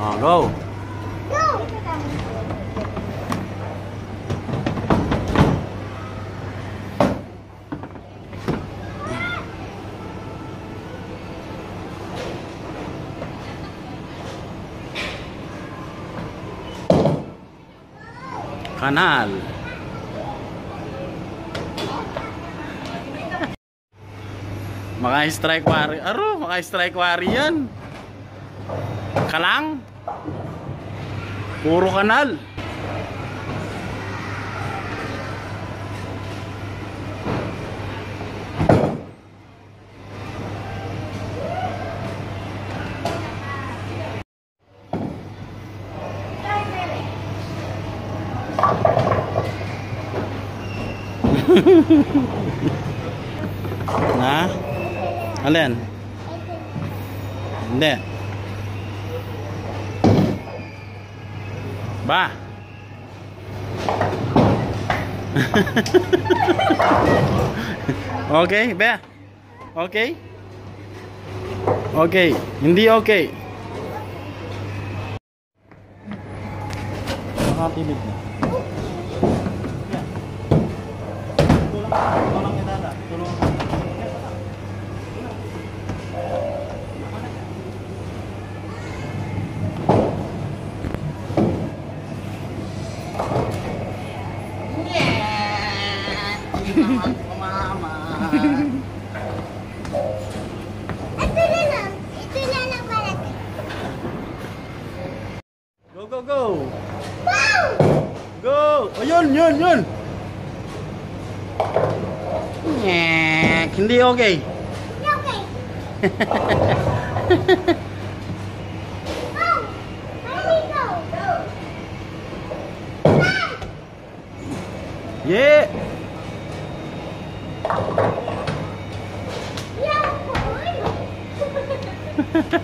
Oh, go. Go! Kanal. Maka strike wari. Aro, maka strike wari yan. Kalang. Puro kanal. Na? Alin? Hindi. ba. Ok bé. Ok. Ok hindi ok. Nakatibig na. Ito lang, ito lang Go, go, go! Wow! Go! Ayun, yun, yun! Nyek, hindi okay. Okay. Go! Go! Go! Yeah! Yeah,